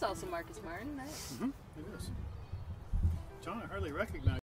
that's also Marcus Martin, right? Mm-hmm. It is. John, I hardly recognize